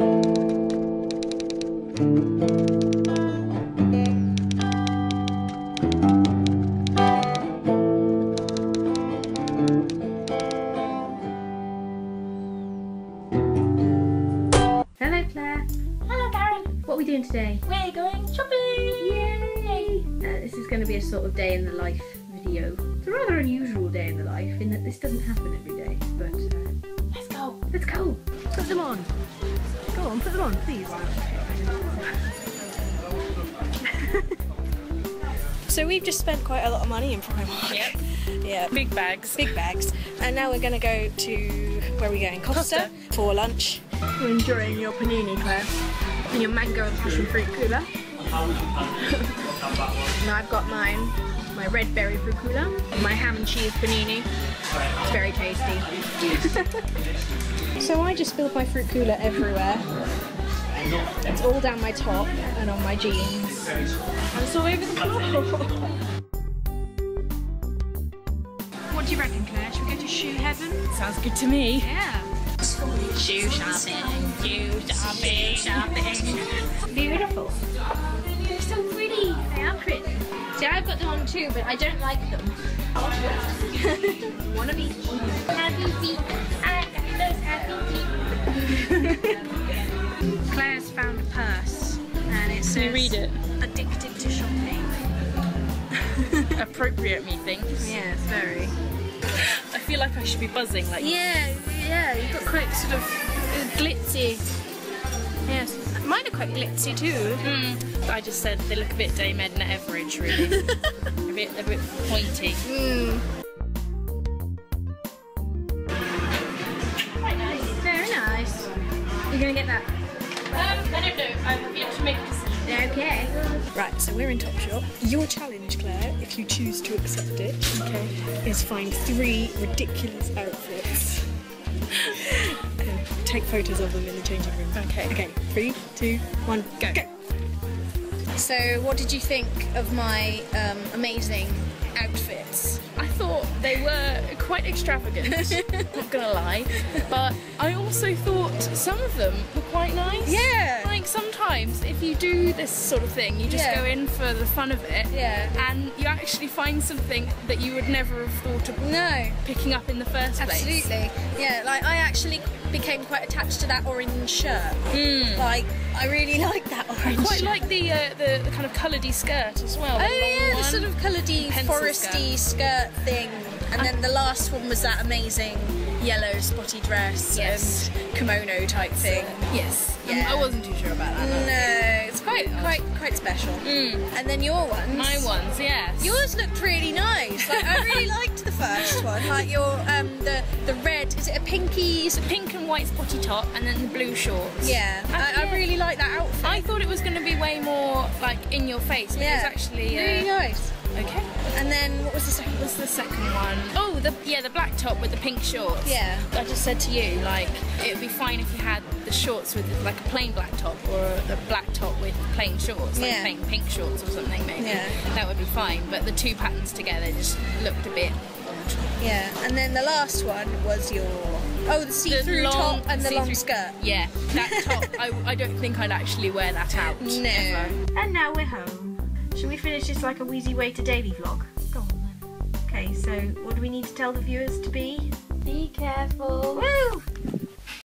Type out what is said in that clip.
Hello, Claire. Hello, Karen. What are we doing today? We're going shopping. Yay! Uh, this is going to be a sort of day in the life video. It's a rather unusual day in the life in that this doesn't happen every day. But uh, Let's go. let's go. Put them on. Go on, put them on, please. So we've just spent quite a lot of money in Primark. Yep. Yeah, Big bags. big bags. And now we're going to go to where are we going? Costa, Costa. for lunch. We're enjoying your panini, Claire, and your mango and passion fruit cooler. now I've got mine, my red berry fruit cooler, my ham and cheese panini. It's very tasty. So I just spilled my fruit cooler everywhere. It's all down my top and on my jeans. And it's all over the floor. What do you reckon, Claire? Should we go to shoe heaven? Sounds good to me. Yeah. Shoe shopping. Shoe shopping. Shopping. Pretty. See, I've got them on too, but I don't like them. One of each. Happy feet. I got those happy feet. Claire's found a purse, and it says read it? Addicted to shopping. Appropriate, methinks. Yes, very. I feel like I should be buzzing like Yeah, yeah, you've got quite sort of glitzy. Yes, mine are quite glitzy too. Mm, I just said they look a bit Dame Edna Everage, really. a bit, a bit pointy. Mm. Very nice. You're gonna get that? Um, I don't know. I have yet to make a decision. Okay. Right, so we're in Topshop. Your challenge, Claire, if you choose to accept it, okay, is find three ridiculous outfits. take photos of them in the changing room. Okay. Okay, three, two, one, Go. So, what did you think of my um, amazing outfits? I thought they were quite extravagant, not gonna lie. But I also thought some of them were quite nice. Yeah. Like sometimes if you do this sort of thing, you just Yeah. go in for the fun of it. Yeah. And you actually find something that you would never have thought of No, picking up in the first place. absolutely. Yeah, like I actually became quite attached to that orange shirt. Like, I really like that orange Quite shirt. like the, uh, the the kind of coloured skirt as well. Oh the yeah, the one. sort of coloured Pencil foresty skirt. thing. And then the last one was that amazing yellow spotty dress Yes. and kimono type thing. Yes. Yeah. I wasn't too sure about that. no. It's quite quite quite special. And then your ones. My ones, yes. Yours looked really nice. Like I really liked the first one. Like your um the the red. Is it a pinky? It's a pink and white spotty top and then the blue shorts. Yeah, I, I yeah. really like that outfit. I thought it was going to be way more like in your face, but yeah, it's actually uh, really nice. Okay. And then what was the second? What's the second one? Oh, the yeah, the black top with the pink shorts. Yeah. I just said to you like it would be fine if you had the shorts with like a plain black top or the black top with plain shorts, like Yeah. plain pink shorts or something maybe. Yeah. That would be fine. But the two patterns together just looked a bit odd. Yeah, and then the last one was your oh the see-through long- top and the long see-through- skirt. Yeah, that top. I, I don't think I'd actually wear that out. No. ever. And now we're home. Shall we finish this like a Wheezy Waiter daily vlog? Go on then. Okay, so what do we need to tell the viewers to be? Be careful. Woo!